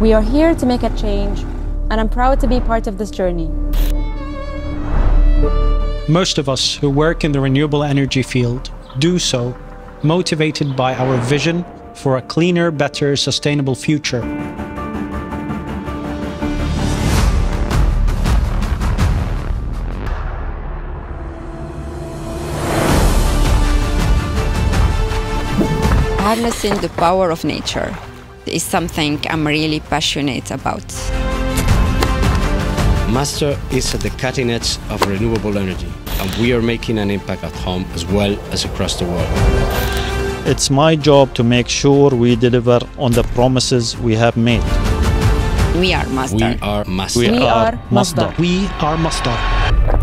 We are here to make a change, and I'm proud to be part of this journey. Most of us who work in the renewable energy field do so motivated by our vision for a cleaner, better, sustainable future. Harnessing the power of nature is something I'm really passionate about. Masdar is at the cutting edge of renewable energy, and we are making an impact at home as well as across the world. It's my job to make sure we deliver on the promises we have made. We are Masdar. We are Masdar. We are Masdar. We are Masdar.